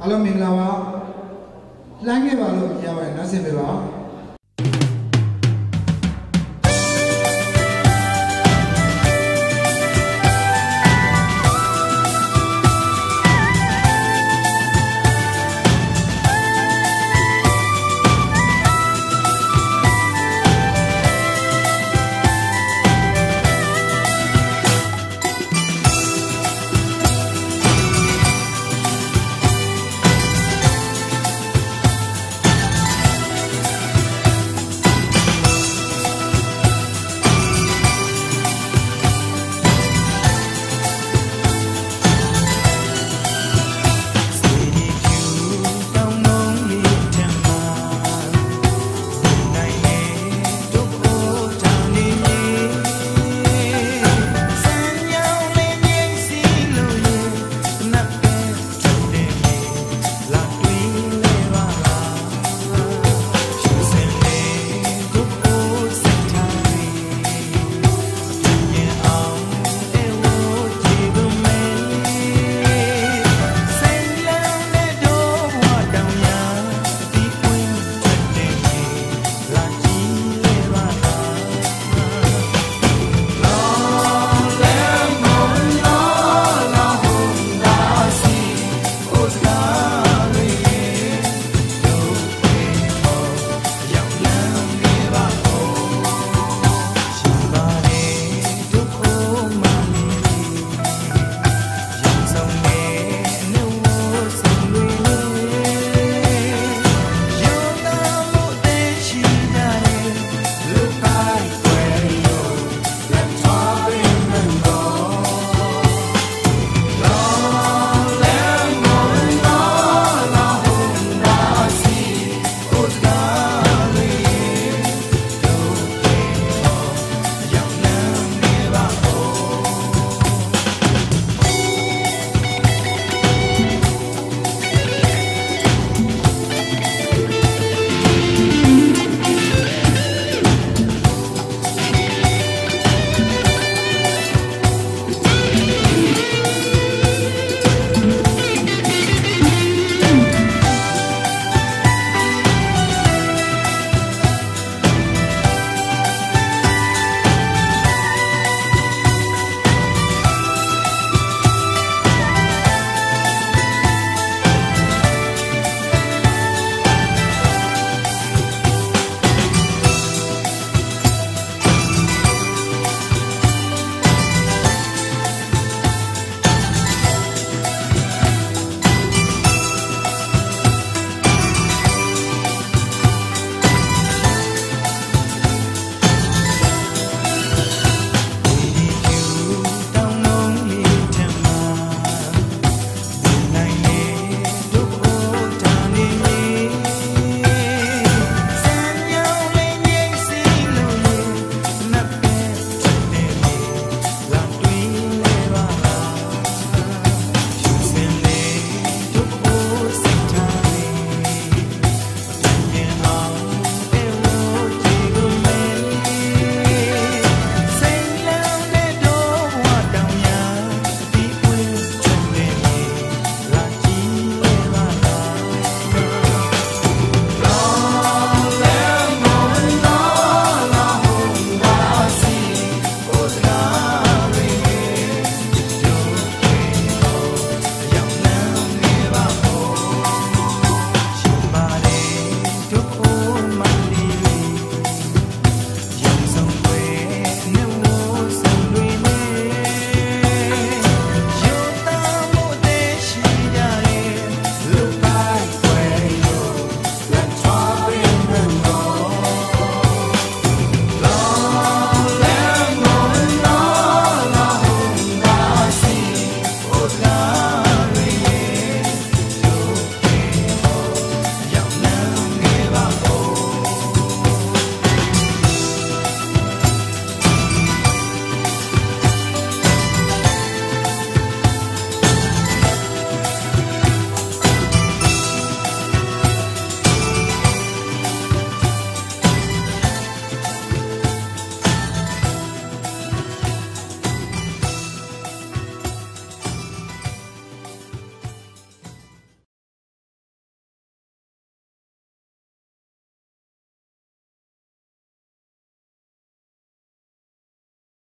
အားလုံးမင်္ဂလာပါလှမ်းခဲ့ပါလို့မြင်ရပါတယ်နောက်ဆင်ပြပါ